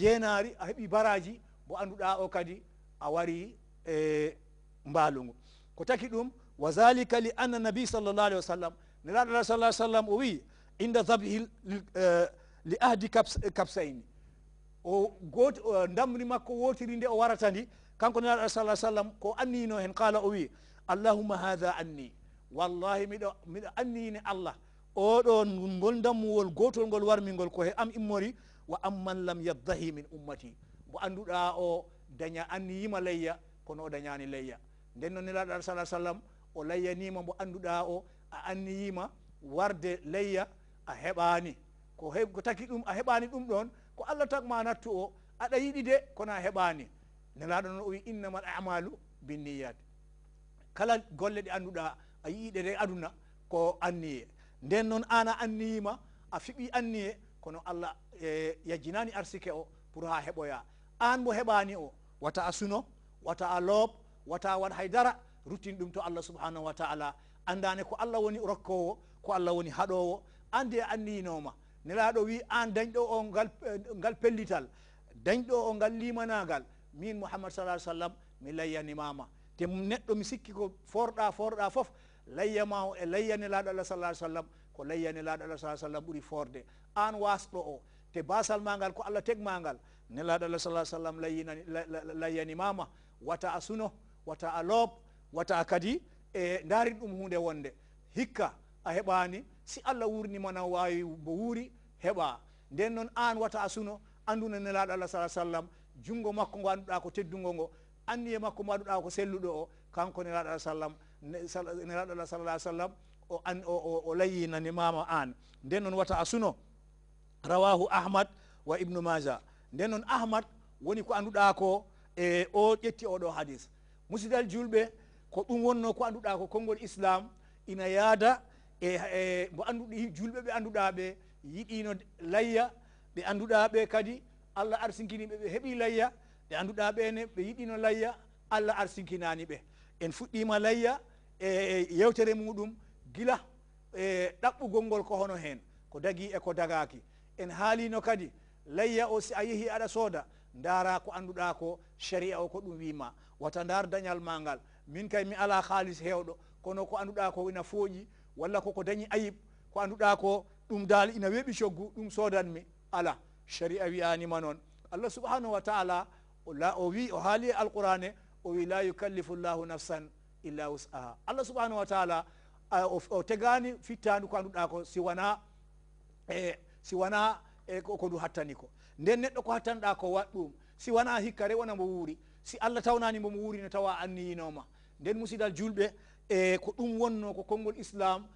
jeenaari a heɓi baraji mo annduɗa o kadi a wari e mbaalungu ko taki ɗum wa zalika li anna nabi sallllah alih wa sallam nelaɗo alah sallah sallam o wii inda dabhi e, li ahdi kapsayni o goti ndamri makko wotiri nde o warata ndi kanko nelaɗo alah sallah sallam ko annino hen? Qala o wii allahuma hada anni wallahi miɗo miɗo annine allah. Oɗo ngol ndammuwol gotol ngol warmingol ko he am immori wa amman lam yaddahi min ummati. Mo annduɗa o daña anniyima layya kono o dañani layya nden noon nelaɗo alah salah sallam o layyanima mo annduɗa o a anniyima warde layya a heɓani. Ko he ko taki ɗum a heɓani ɗum ɗon ko allah tag ma nattu o aɗa yiɗi de kono a heɓani. Nelaɗo noon o wi innama l amalu binniyat. Kala golle ɗe annduɗa a yiɗe de aduna ko anniye. Nden noon an a anniyima a fiɓi anniye kono allah e yajjinani arsike o pour ha heɓoya. An mo heɓani o wata a suno wata a loob wata waɗ haydara ruttin ɗum to allah subhanahu wa taala. Andane ko allah woni rokkowo ko allah woni haɗowo andi e anniyinoma nelaɗo wi an dañɗo o ngal e, ngal pellital dañɗo o ngal limanagal. Min mouhammad sa sallam mi layyanimama. Te neɗɗo mi sikki ko forɗa forɗa foof layyama o e layyanelaɗo allah sallah sallam ko layyani laaɗo alah saa sallam ɓuri forde. An wasɗo o. Te basal ma ngal ko allah tegma ngal nelaɗo allah sa sallam layyinani layyanimama wata a suno wata a loob wata kadi e daari ɗum hunde wonde. Hikka a heɓani si allah wurnima nan wawi mo wuuri heɓa. Nden noon an wata a suno anduna nelaɗo allah saa sallam junngo makko ngo annduɗa ko teddugo ngo. Anniye makko mo annduɗa ko selluɗo o. Kanko nelaɗo alah sallam nelaɗo allah sallah sallam o an o layyinani mama an nden noon wata a suno? Rawahu ahmad wa ibnu maja nden noon ahmad woni ko annduɗa ko e o ƴetti oɗo hadis. Musidal julɓe ko ɗum wonno ko annduɗa ko konngol islam ina yaada e, e mo annduɗi julɓe ɓe annduɗa ɓe yiɗino layya. Ɓe annduɗa ɓe kadi allah arsinkiniɓe ɓe ɓe heeɓi layya. Ɓe annduɗa ɓene ɓe yiɗino layya allah arsinkinani ɓe. En fuɗɗima layya e, e yewtere muɗum gila e ɗaɓɓugol ngol ko hono hen ko dagi e ko dagaki en haalino kadi layya o si a yeehi aɗa sooda ndaara ko annduɗa ko sharia o ko ɗum wima wata ndaar dañal ma ngal min kay mi ala haalis hewɗo kono ko annduɗa ko ina fooƴi walla koko dañi ayib ko annduɗa ko ɗum daal ina weeɓi coggu ɗum sodanmi ala sharia wiyanima noon. Allah subhanahu wa taala la o wi o haali e alqur'ane o wi la yukallifu llahu nafsan illa wus'aha allah subhanahu wa taala o tegani fittandu ko anduɗa ko si wona e si wona e ko ndu hattani ko. Nden neɗɗo ko hattanɗa ko wat ɗum si wona hikka rewona mbo wuuri. Si allah tawnani mbomo wuuri no tawa anniyinoma nden musidal julɓe e ko ɗum wonno ko konngol islam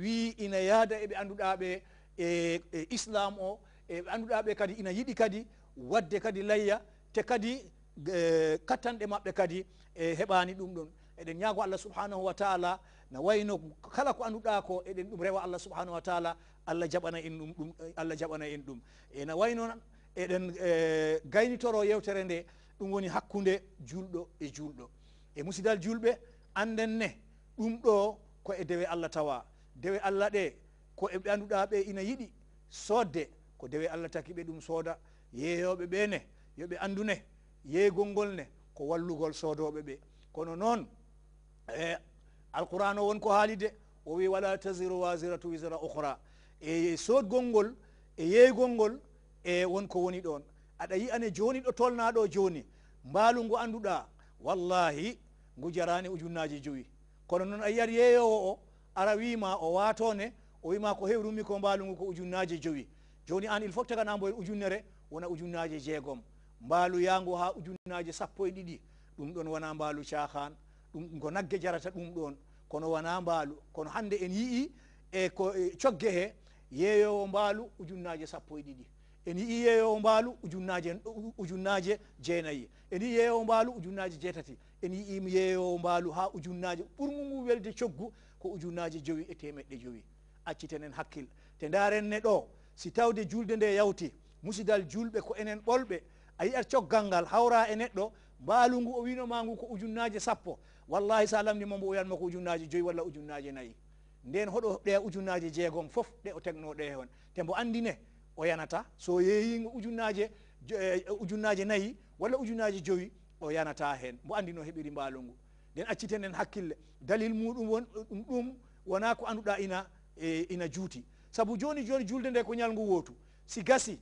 wi ina yaada eɓe annduɗa ɓe e, e islam o eɓe annduɗa ɓe kadi ina yiɗi kadi wadde kadi layya te kadi e, kattanɗe maɓɓe kadi e heɓani ɗum ɗon. Eɗen ñaago allah subhanahu wa taala na wayno kala ko annduɗa ko eɗen ɗum rewa allah subhanahu wa taala allah jaɓana en ɗum ɗum allah jaɓana en ɗum. E na way noon eɗen e, gaynitoro yewtere nde ɗum woni hakkude julɗo e julɗo. E musidal julɓe anden ne ɗum ɗo ko e dewe allah tawa. Dewe allah ɗe ko eɓe annduɗa ɓe ina yiɗi sodde ko dewe allah taki ɓe ɗum sooda. Yeeyoɓe ɓe ne yoɓe andune yeygol ngol ne ko wallugol soodoɓe ɓe. Kono noon e alquran o won ko haali de o wi wala tasiru wasiratu wisra ohra e sodgol ngol e yeygol ngol e wonko woni ɗon aɗa yiyane joni ɗo tolnaɗo joni mbaalu ngu annduɗa wallahi ngu jarani ujunnaji joyi. Kono noon a yiyat yeeyowo o ara wima o watone o wima ko hewrumi ko mbaalu ngu ko ujunnaji joyi. Joni an il faut tagana mboyen ujunnere wona ujunnaji jeegom mbaalu yangu ha ujunnaji sappo e ɗiɗi ɗum ɗon wona mbaalu cahan ɗum ko nagge jarata ɗum ɗon kono wona mbaalu. Kono hannde en yii e ko e cogge he yeeyowo mbaalu ujunnaje sappo e ɗiɗi. En yii yeeyowo mbaalu ujunnaje ujunnaje jeenayi en yii yeeyowo mbaalu ujunnaje jeetati. En yii yeeyowo mbaalu ha ujunnaje ɓurgu ngu welde coggu ko ujunnaje jowi e temeɗɗe jowi. Acciten en hakkille te darenne ɗo si tawde julde nde yawti musidal julɓe ko enen ɓolɓe a yiyat coggal ngal hawra e neɗɗo mbaalu ngu o winoma ngu ko ujunnaje sappo. wallahi sa lamdimo mbo oyanma ko ujunnaji joyi walla ujunnaji nayyi nden hoɗo ɗe ujunnaji jeegom fof ɗe o tegno ɗe hon. Te mbo andine o yanata. So yeeyi ujunnaje e, ujunnaji nayyi walla ujunnaji joyi o yanata hen. Mbo andino heɓiri mbaalo ngu nden acciten en hakkille. Dalil muɗum won ɗum ɗum wona ko anduɗa ina e, ina juuti. Saabu joni joni julde nde ko ñalngu wootu. Si gasi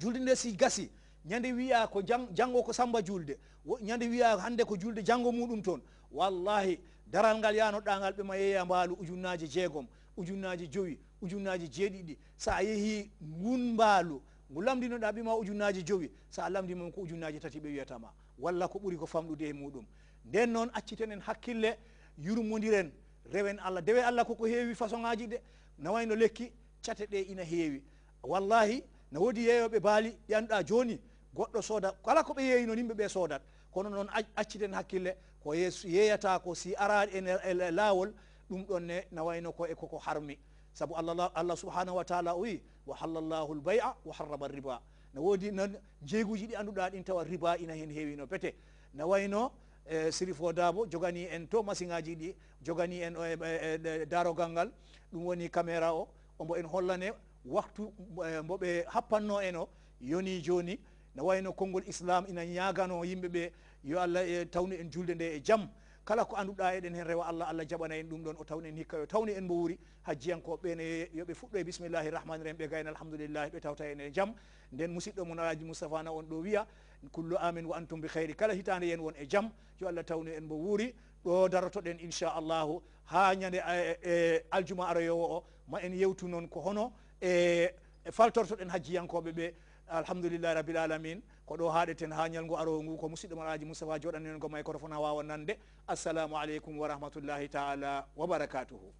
julde nde si gasi ñande wiya ko janggo ko samba julde. Ñande wiya hande ko julde janggo muɗum toon wallahi daral ngal yanoɗa ngal ɓema yeeya mbaalu ujunnaji jeegom ujunnaji joyi ujunnaji jeeɗiɗi. Sa yeehi ngun mbaalu ngu lamdinoɗa ɓima ujunnaji joyi sa lamdimam ko ujunnaji tati ɓe wiyatama walla ko ɓuuri ko famɗude e muɗum. Nden noon acciten en hakkille yurmodiren rewen allah. Dewe allah koko heewi façon ngaji de. Nawayno lekki cate ɗe ina heewi. Wallahi no woodi yeeyoɓe baali ƴanɗa joni goɗɗo sooda kala ko ɓe yeeyino yimɓe ɓe soodat. Kono noon acciten hakkille ko yeeyata ko si ara e, e laawol ɗum ɗon ne na wayno ko e koko harmi. Saabu allah allah subhanahu wa taala o wi wa hallallahu l bay a wa harrama riba no woodi noon jeeguji ɗi annduɗa ɗin tawa riba ina hen heewino pete. Na wayno e, sirif o dabo jogani en to masiŋaji ɗi jogani en e, darogal ngal. Ɗum woni caméra o ombo en hollane waktu eh, moɓe happanno en o yoni joni no wayno konngol islam ina ñagano yimɓe ɓe yo allah e tawni en julde nde e jaam kala ko annduɗa eɗen hen rewa allah allah jaɓana en ɗum ɗon o tawni en hikka yo tawni en mbo wuuri hajjiyankoɓe ɓene yoɓe fuɗɗo e bisimillahi rahmani rahim ɓe gayna alhamdulillahi ɓe tawta en e jaam nden musidɗo mon alaji moustapha na on ɗo wiya kullu amin wa antum bi hayri kala hitande yen won e jaam yo allah tawni en mbo wuuri ɗo darotoɗen inchallahu ha ñande e aljuma aroyowo o ma en yewtu noon ko hono. e faltortoɗen hajjiyankoɓe ɓe alhamdoulillahi rabbil alamin. Ko ɗo haɗeten ha ñalngu arowo ngu ko musidɗo mon alaji moustapha joɗanen ko microphone ha wawa nande. Assalamu aleykum wa rahmatullahi taala wa barakatuhu.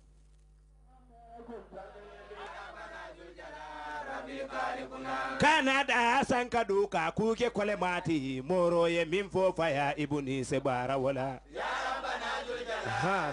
Kanaɗa sanka ɗu ka kuke kole mati moroye min fo faya ibuni sebara wala ha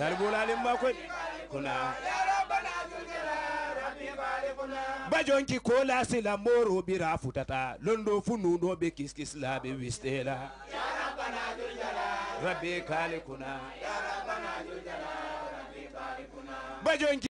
tarbulalin makoy kuna. Bajonki kola sila moro bira futata londo fununoɓe kiskislaɓe wistela. Rabbi kali bajonki